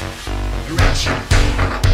Direction.